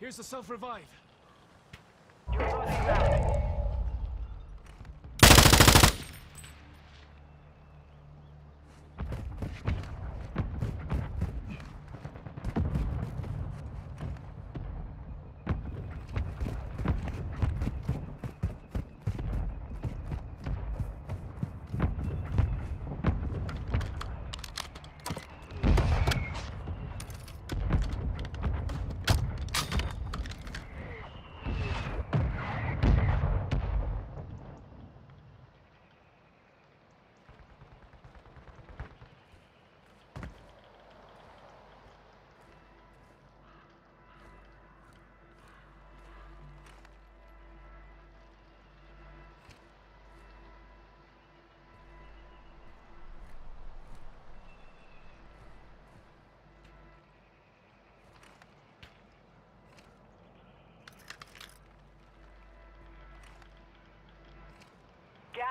Here's the self-revive.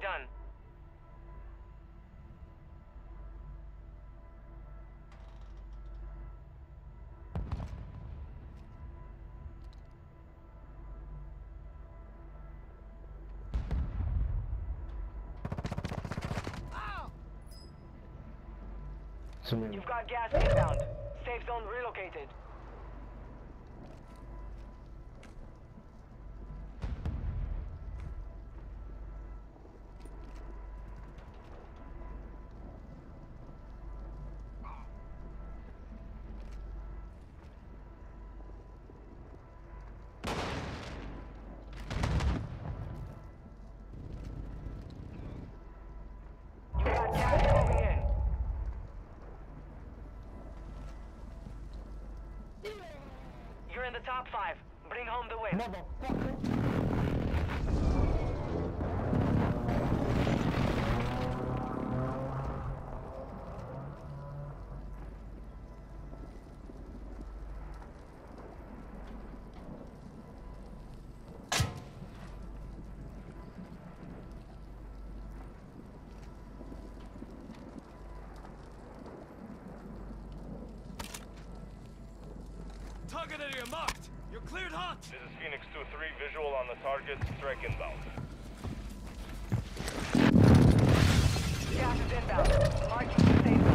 Nearly done. You've got gas inbound. Safe zone relocated. The top five. Bring home the win. Motherfucker! Target area marked. You're cleared hot. This is Phoenix 2-3, visual on the target, strike inbound. Gas is inbound. Marking the safe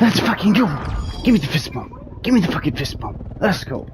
Let's fucking go! Give me the fist bump! Give me the fucking fist bump! Let's go!